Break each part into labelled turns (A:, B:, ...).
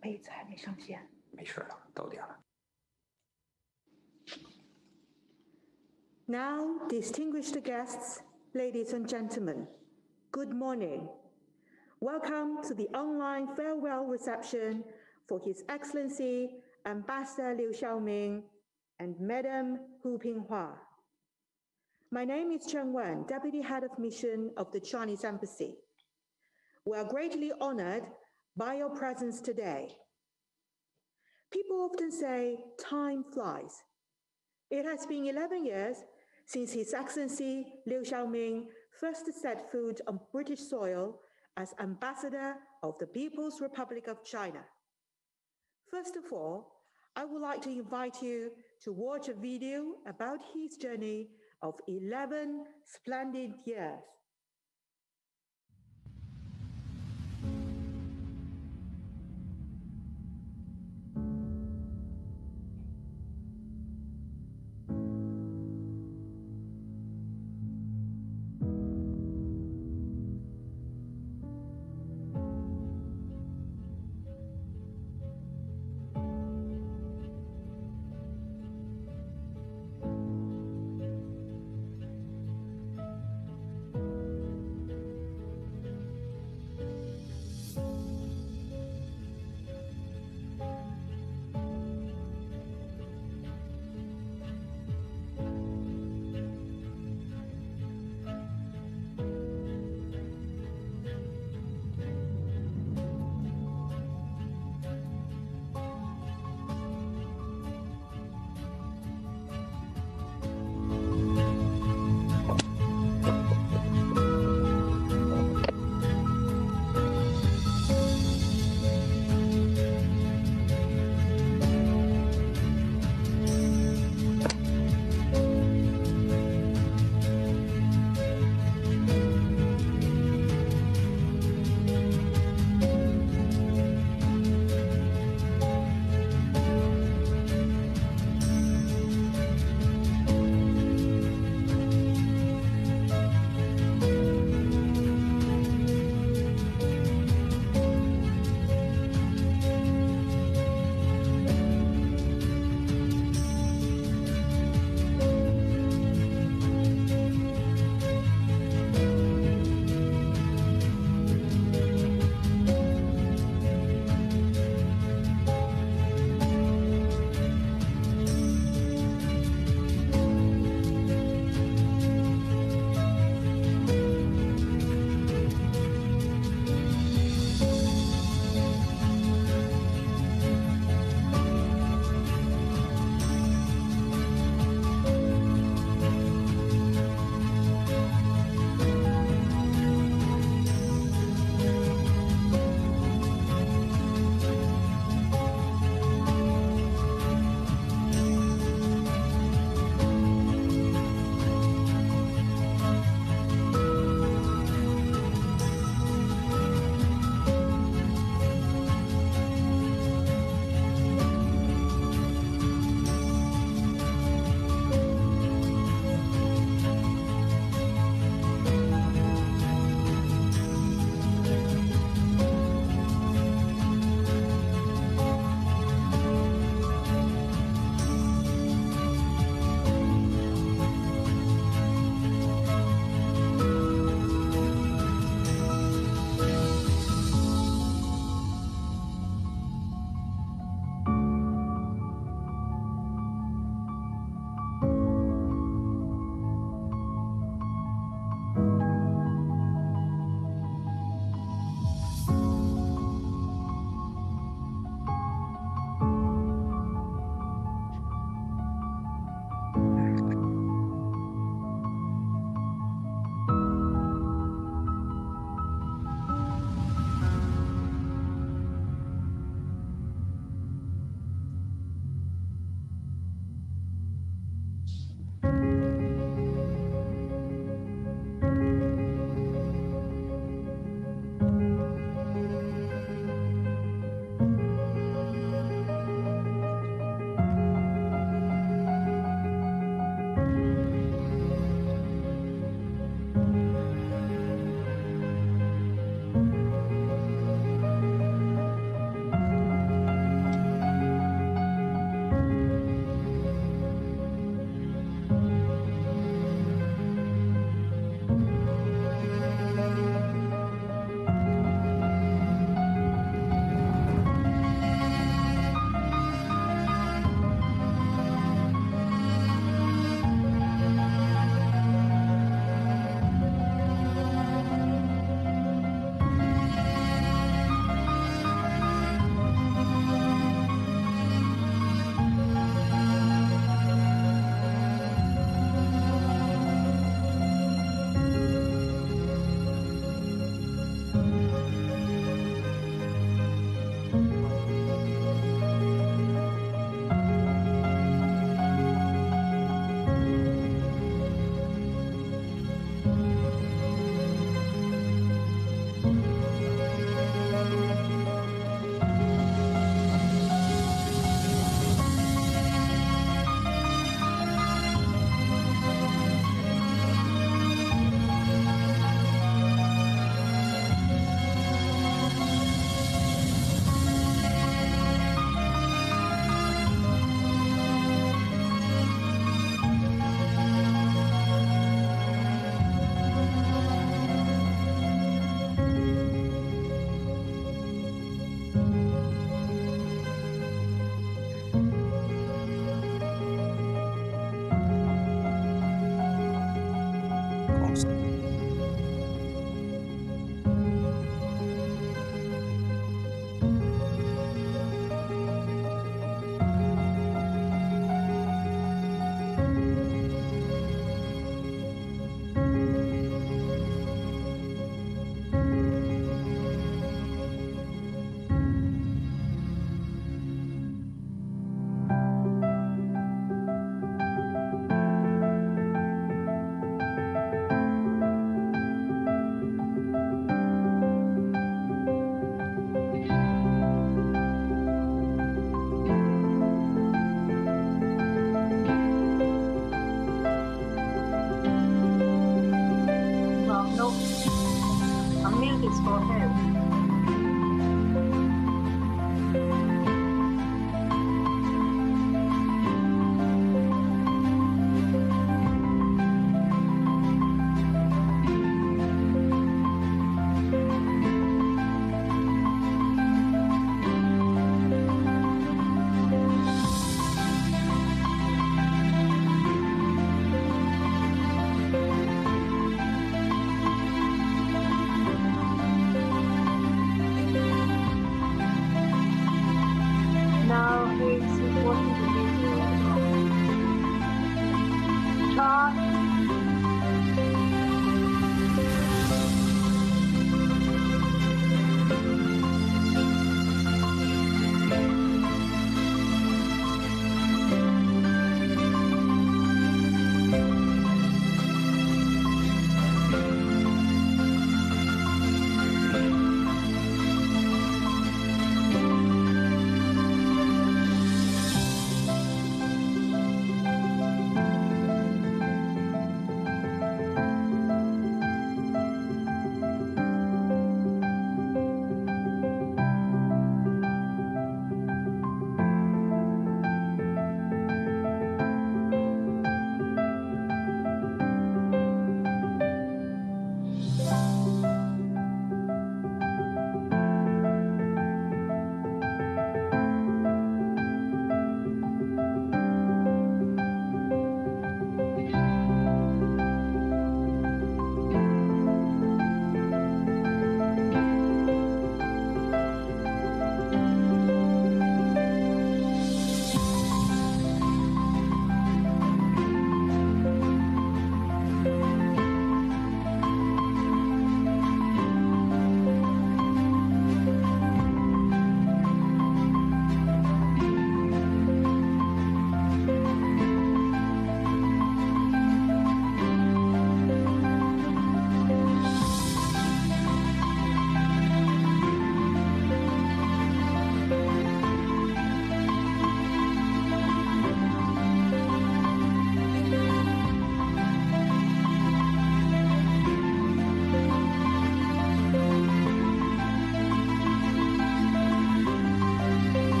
A: 杯子还没上线。
B: 没事了，到点了。
A: Now, distinguished guests, ladies and gentlemen, good morning. Welcome to the online farewell reception for His Excellency Ambassador Liu Xiaoming and Madam Hu Pinghua. My name is Chen Wen, Deputy Head of Mission of the Chinese Embassy. We are greatly honored by your presence today. People often say time flies. It has been 11 years since His Excellency Liu Xiaoming first set foot on British soil as Ambassador of the People's Republic of China. First of all, I would like to invite you to watch a video about his journey of 11 splendid years.《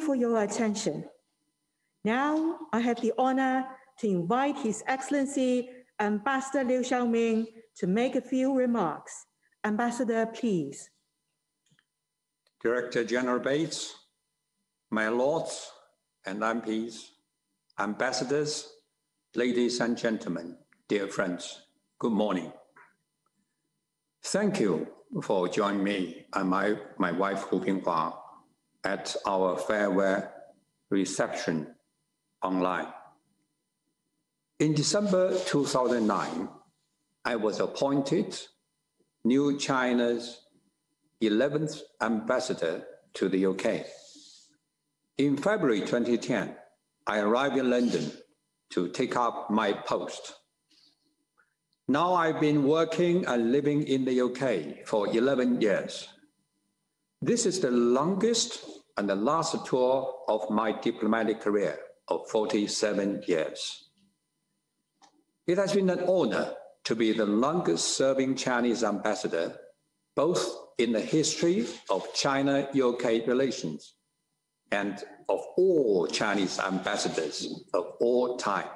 A: for your attention. Now, I have the honor to invite His Excellency Ambassador Liu Xiaoming to make a few remarks. Ambassador, please.
C: Director General Bates, my lords and MPs, ambassadors, ladies and gentlemen, dear friends, good morning. Thank you for joining me and my, my wife, Hu Pinghua, at our farewell reception online. In December 2009, I was appointed new China's 11th ambassador to the UK. In February 2010, I arrived in London to take up my post. Now I've been working and living in the UK for 11 years. This is the longest and the last tour of my diplomatic career of 47 years. It has been an honor to be the longest serving Chinese ambassador, both in the history of China UK relations and of all Chinese ambassadors of all time.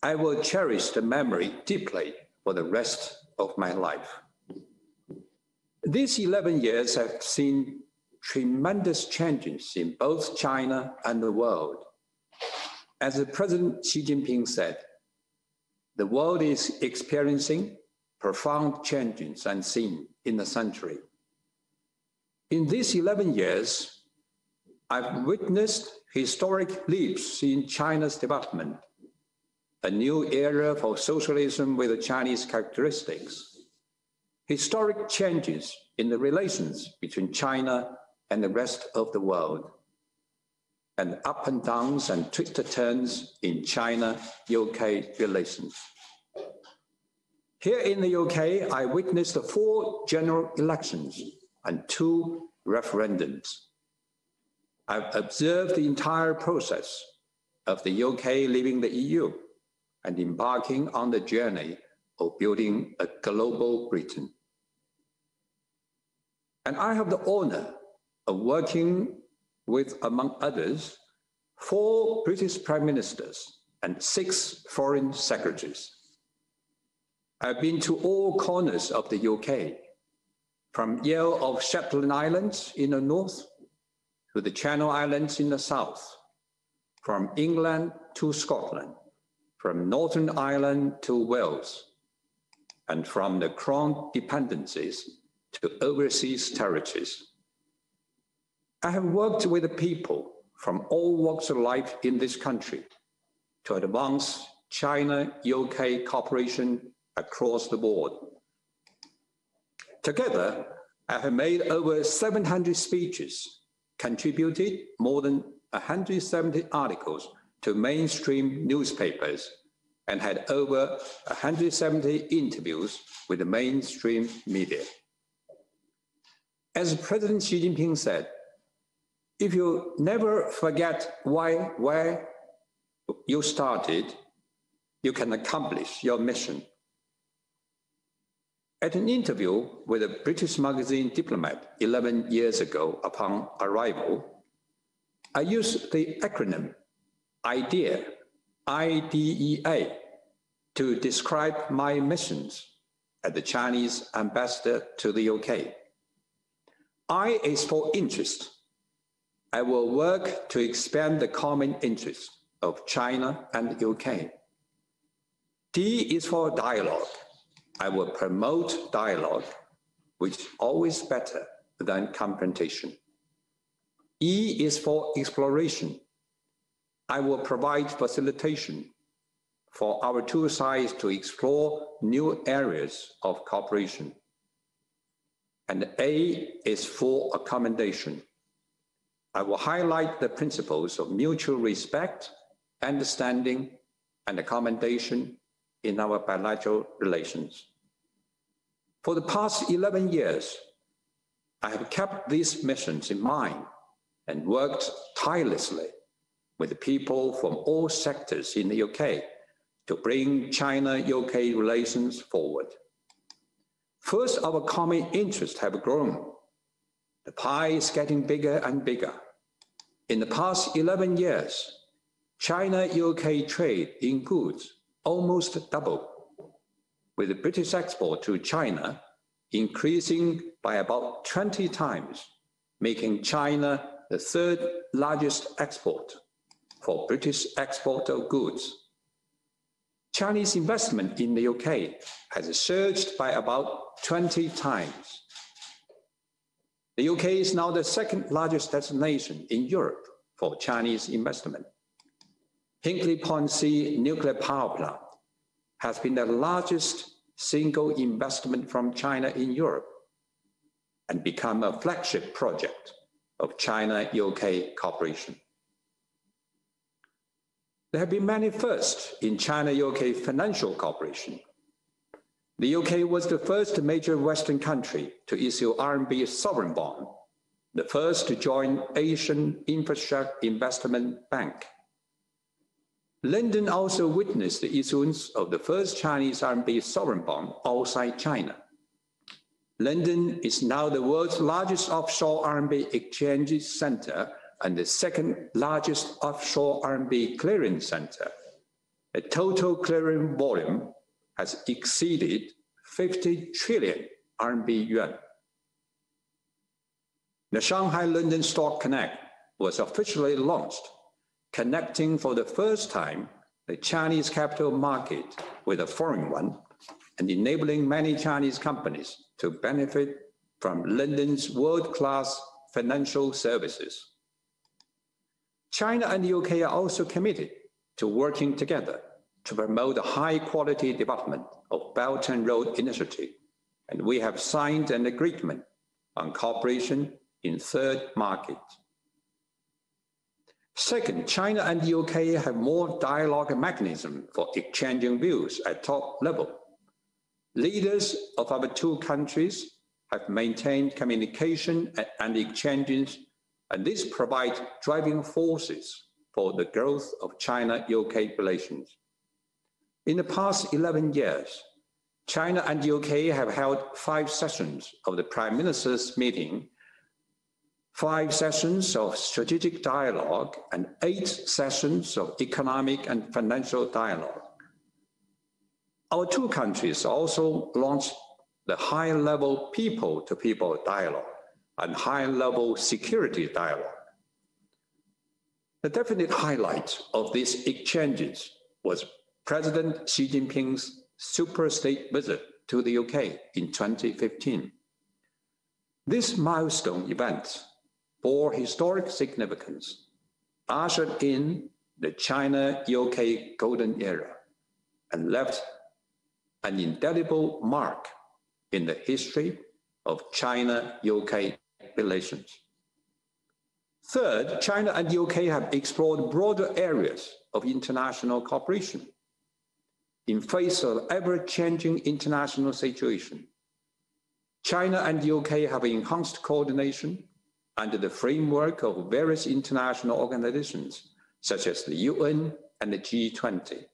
C: I will cherish the memory deeply for the rest of my life. These 11 years have seen tremendous changes in both China and the world. As President Xi Jinping said, the world is experiencing profound changes unseen in the century. In these 11 years, I've witnessed historic leaps in China's development, a new era for socialism with Chinese characteristics, historic changes in the relations between China and the rest of the world, and up and downs and twisted turns in China-UK relations. Here in the UK, I witnessed the four general elections and two referendums. I've observed the entire process of the UK leaving the EU and embarking on the journey of building a global Britain. And I have the honor of working with, among others, four British prime ministers and six foreign secretaries. I've been to all corners of the UK, from Isle of Shetland Islands in the north to the Channel Islands in the south, from England to Scotland, from Northern Ireland to Wales, and from the Crown dependencies to overseas territories. I have worked with the people from all walks of life in this country to advance China-UK cooperation across the board. Together, I have made over 700 speeches, contributed more than 170 articles to mainstream newspapers, and had over 170 interviews with the mainstream media. As President Xi Jinping said, if you never forget why, where you started, you can accomplish your mission at an interview with a British magazine Diplomat 11 years ago upon arrival, I used the acronym IDEA, IDEA, to describe my missions as the Chinese ambassador to the UK. I is for interest. I will work to expand the common interest of China and UK. D is for dialogue. I will promote dialogue, which is always better than confrontation. E is for exploration. I will provide facilitation for our two sides to explore new areas of cooperation. And A is for accommodation. I will highlight the principles of mutual respect, understanding, and accommodation in our bilateral relations. For the past 11 years, I have kept these missions in mind and worked tirelessly with people from all sectors in the UK to bring China-UK relations forward. First, our common interests have grown. The pie is getting bigger and bigger. In the past 11 years, China-UK trade in goods almost doubled, with British export to China increasing by about 20 times, making China the third largest export for British export of goods. Chinese investment in the UK has surged by about 20 times. The UK is now the second largest destination in Europe for Chinese investment. Hinkley Point C nuclear power plant has been the largest single investment from China in Europe and become a flagship project of China-UK cooperation. There have been many firsts in China-UK financial cooperation. The UK was the first major Western country to issue RMB sovereign bond, the first to join Asian Infrastructure Investment Bank. London also witnessed the issuance of the first Chinese RMB sovereign bond outside China. London is now the world's largest offshore RMB exchange center and the second largest offshore RMB clearing center. The total clearing volume has exceeded 50 trillion RMB yuan. The Shanghai London Stock Connect was officially launched, connecting for the first time the Chinese capital market with a foreign one and enabling many Chinese companies to benefit from London's world-class financial services. China and the UK are also committed to working together to promote the high quality development of Belt and Road Initiative, and we have signed an agreement on cooperation in third markets. Second, China and the UK have more dialogue mechanism for exchanging views at top level. Leaders of our two countries have maintained communication and exchanges and this provides driving forces for the growth of China-UK relations. In the past 11 years, China and the UK have held five sessions of the Prime Minister's meeting, five sessions of strategic dialogue, and eight sessions of economic and financial dialogue. Our two countries also launched the high-level people-to-people dialogue and high-level security dialogue. The definite highlight of these exchanges was President Xi Jinping's super state visit to the UK in 2015. This milestone event bore historic significance, ushered in the China-UK golden era, and left an indelible mark in the history of China-UK relations. Third, China and the UK have explored broader areas of international cooperation. In face of ever-changing international situation, China and the UK have enhanced coordination under the framework of various international organizations, such as the UN and the G20.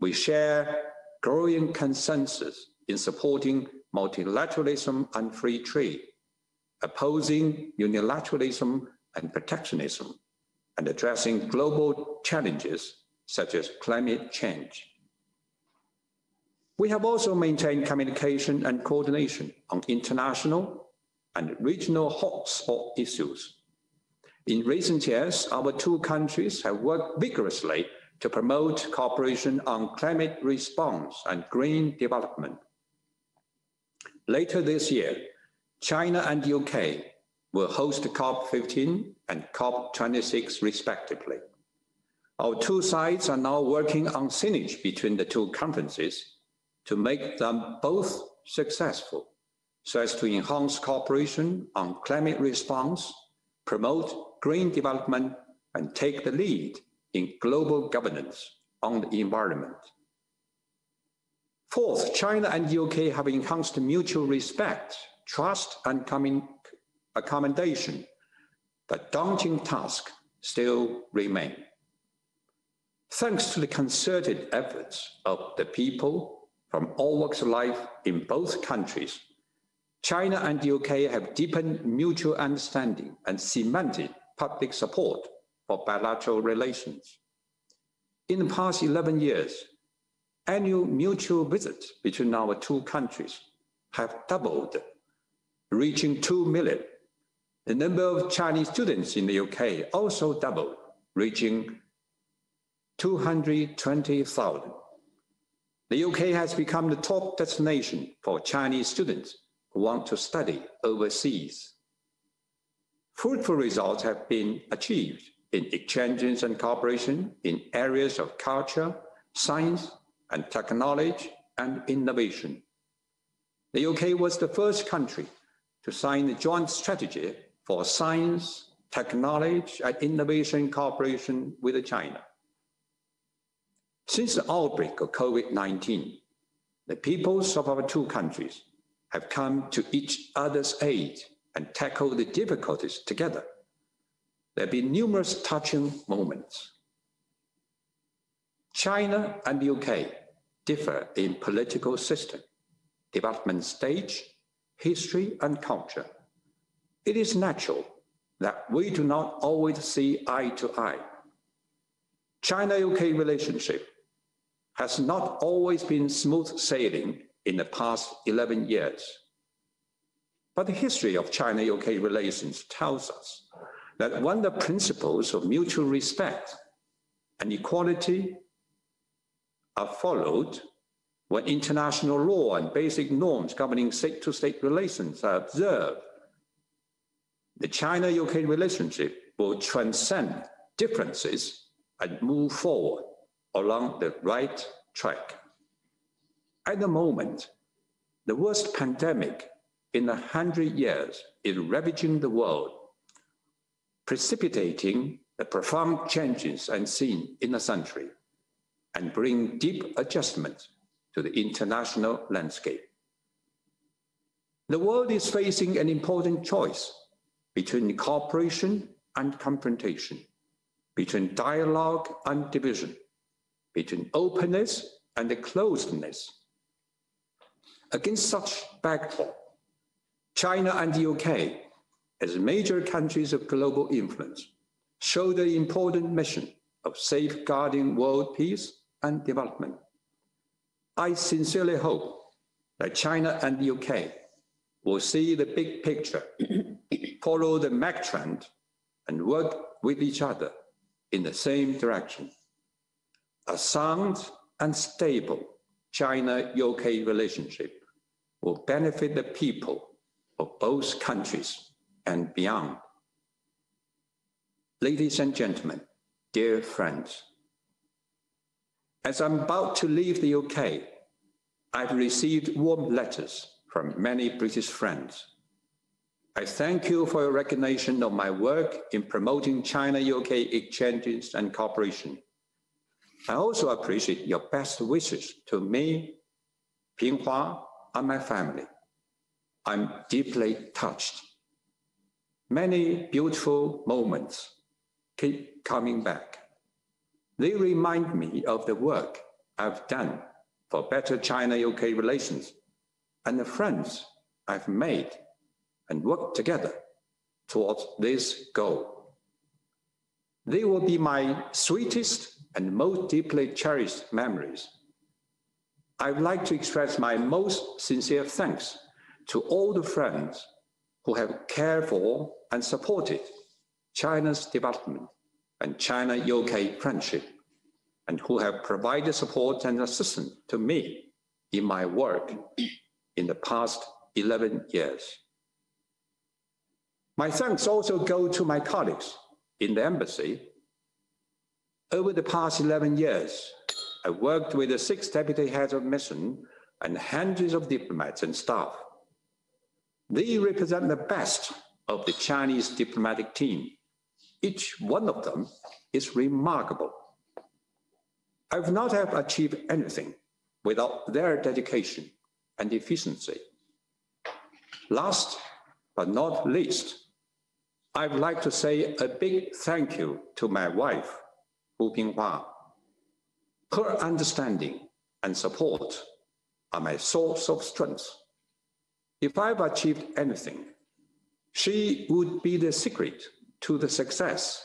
C: We share growing consensus in supporting multilateralism and free trade opposing unilateralism and protectionism, and addressing global challenges such as climate change. We have also maintained communication and coordination on international and regional hotspot issues. In recent years, our two countries have worked vigorously to promote cooperation on climate response and green development. Later this year, China and UK will host COP15 and COP26 respectively. Our two sides are now working on synergy between the two conferences to make them both successful so as to enhance cooperation on climate response, promote green development, and take the lead in global governance on the environment. Fourth, China and UK have enhanced mutual respect trust and accommodation, but daunting tasks still remain. Thanks to the concerted efforts of the people from all walks of life in both countries, China and the UK have deepened mutual understanding and cemented public support for bilateral relations. In the past 11 years, annual mutual visits between our two countries have doubled reaching 2 million. The number of Chinese students in the UK also doubled, reaching 220,000. The UK has become the top destination for Chinese students who want to study overseas. Fruitful results have been achieved in exchanges and cooperation in areas of culture, science, and technology and innovation. The UK was the first country to sign the joint strategy for science, technology, and innovation cooperation with China. Since the outbreak of COVID 19, the peoples of our two countries have come to each other's aid and tackled the difficulties together. There have been numerous touching moments. China and the UK differ in political system, development stage, history, and culture. It is natural that we do not always see eye to eye. China-UK relationship has not always been smooth sailing in the past 11 years. But the history of China-UK relations tells us that when the principles of mutual respect and equality are followed, when international law and basic norms governing state-to-state relations are observed, the China-UK relationship will transcend differences and move forward along the right track. At the moment, the worst pandemic in a hundred years is ravaging the world, precipitating the profound changes unseen in a century and bring deep adjustment to the international landscape. The world is facing an important choice between cooperation and confrontation, between dialogue and division, between openness and closedness. Against such backdrop, China and the UK, as major countries of global influence, show the important mission of safeguarding world peace and development. I sincerely hope that China and the UK will see the big picture, follow the MAC trend, and work with each other in the same direction. A sound and stable China-UK relationship will benefit the people of both countries and beyond. Ladies and gentlemen, dear friends, as I'm about to leave the UK, I've received warm letters from many British friends. I thank you for your recognition of my work in promoting China-UK exchanges and cooperation. I also appreciate your best wishes to me, Pinghua, and my family. I'm deeply touched. Many beautiful moments keep coming back. They remind me of the work I've done for better China-UK relations and the friends I've made and worked together towards this goal. They will be my sweetest and most deeply cherished memories. I would like to express my most sincere thanks to all the friends who have cared for and supported China's development and China-UK friendship, and who have provided support and assistance to me in my work in the past 11 years. My thanks also go to my colleagues in the embassy over the past 11 years, I worked with the six deputy heads of mission and hundreds of diplomats and staff. They represent the best of the Chinese diplomatic team. Each one of them is remarkable. I would not have achieved anything without their dedication and efficiency. Last but not least, I would like to say a big thank you to my wife, Hu Pinghua. Her understanding and support are my source of strength. If I've achieved anything, she would be the secret to the success.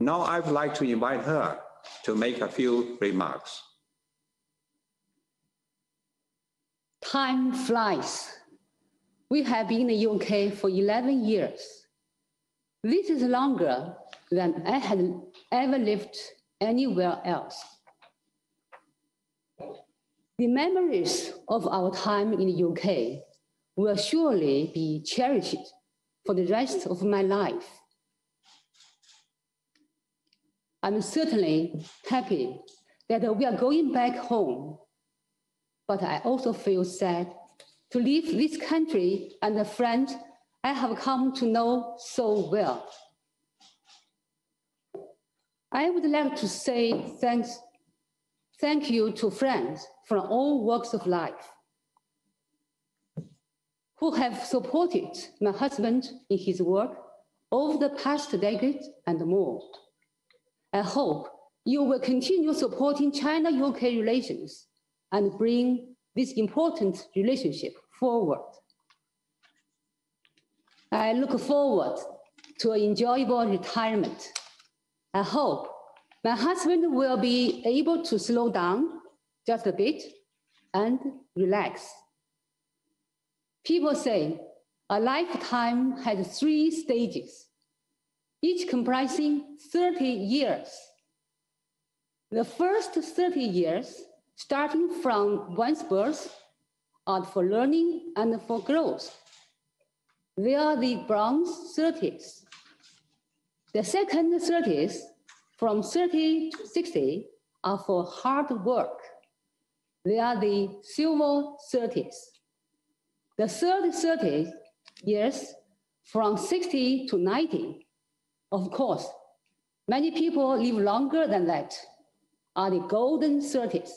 C: Now I'd like to invite her to make a few remarks.
B: Time flies. We have been in the UK for 11 years. This is longer than I had ever lived anywhere else. The memories of our time in the UK will surely be cherished for the rest of my life. I'm certainly happy that we are going back home, but I also feel sad to leave this country and the friends I have come to know so well. I would like to say thanks, thank you to friends from all walks of life who have supported my husband in his work over the past decade and more. I hope you will continue supporting China-UK relations and bring this important relationship forward. I look forward to an enjoyable retirement. I hope my husband will be able to slow down just a bit and relax. People say a lifetime has three stages, each comprising 30 years. The first 30 years, starting from one's birth, are for learning and for growth. They are the bronze 30s. The second 30s, from 30 to 60, are for hard work. They are the silver 30s. The third 30 years, from 60 to 90, of course, many people live longer than that, are the golden 30s.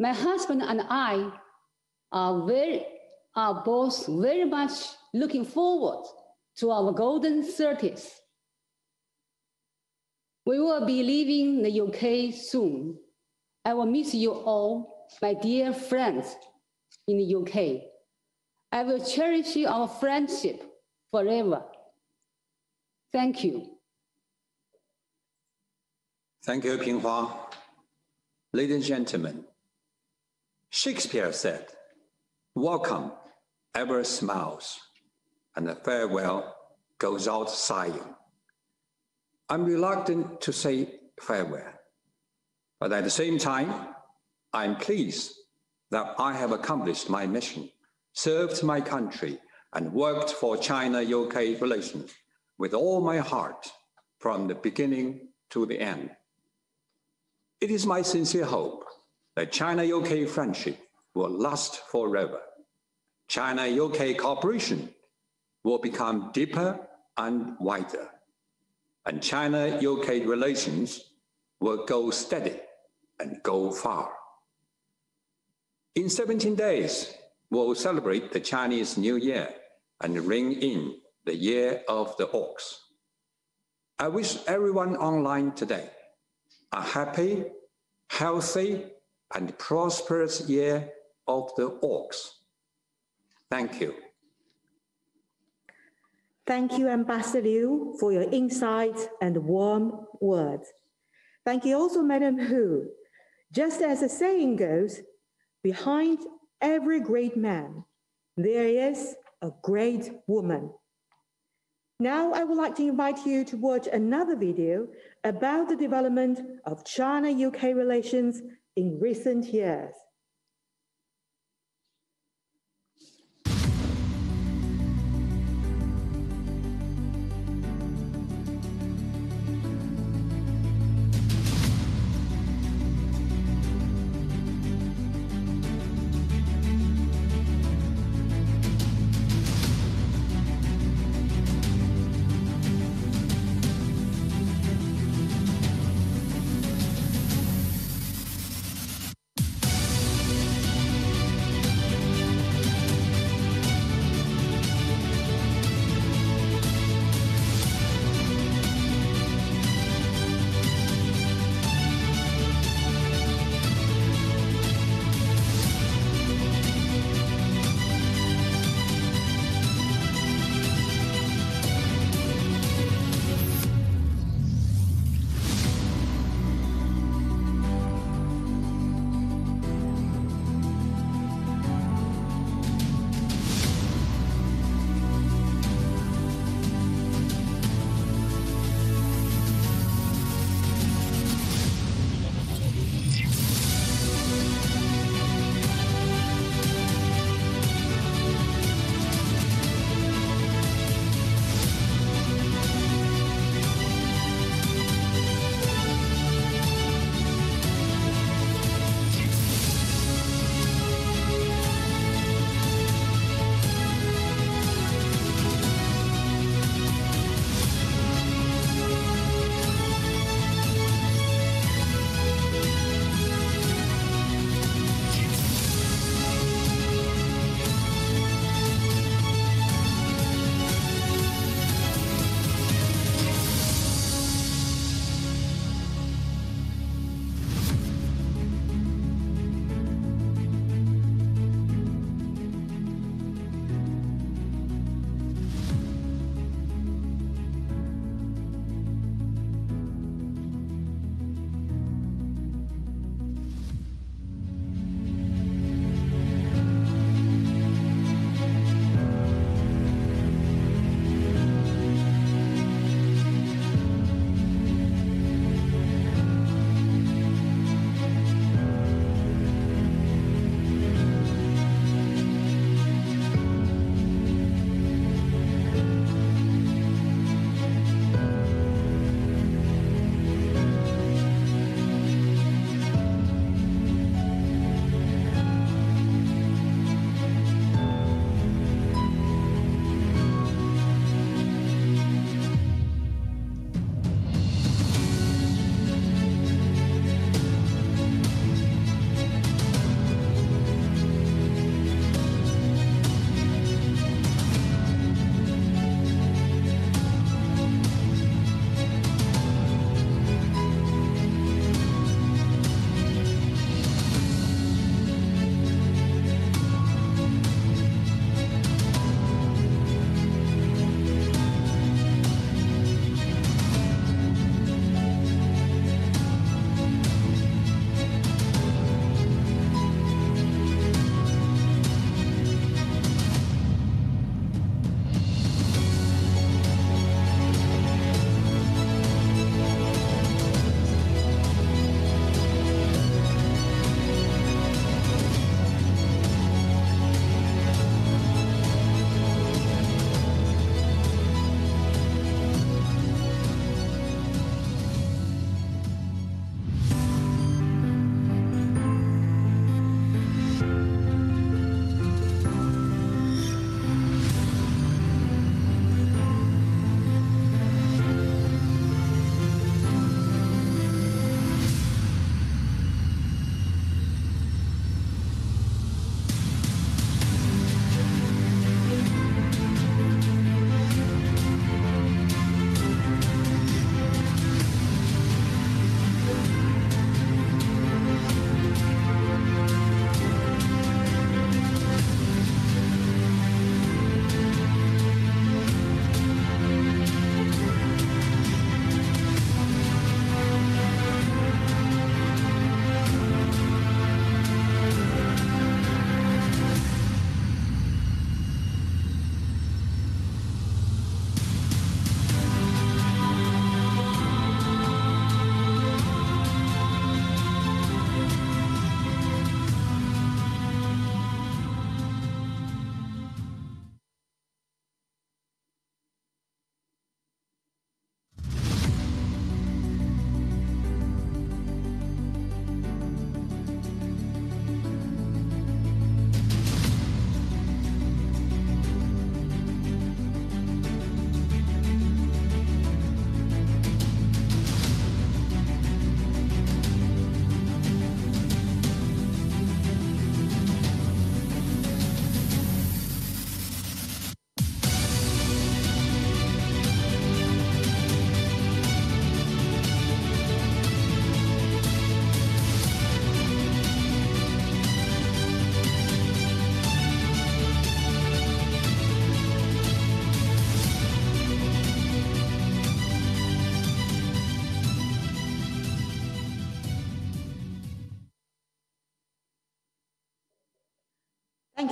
B: My husband and I are, very, are both very much looking forward to our golden 30s. We will be leaving the UK soon. I will miss you all, my dear friends in the UK. I will cherish our friendship forever. Thank you.
C: Thank you, Pinghua. Ladies and gentlemen, Shakespeare said, Welcome ever smiles, and the farewell goes out sighing. I'm reluctant to say farewell, but at the same time, I'm pleased that I have accomplished my mission, served my country, and worked for China-UK relations with all my heart from the beginning to the end. It is my sincere hope that China-UK friendship will last forever. China-UK cooperation will become deeper and wider, and China-UK relations will go steady and go far. In 17 days, we'll celebrate the Chinese New Year and ring in the year of the ox. I wish everyone online today a happy, healthy, and prosperous year of the ox. Thank you.
A: Thank you, Ambassador Liu, for your insights and warm words. Thank you also, Madam Hu. Just as the saying goes, behind every great man, there is a great woman. Now I would like to invite you to watch another video about the development of China-UK relations in recent years.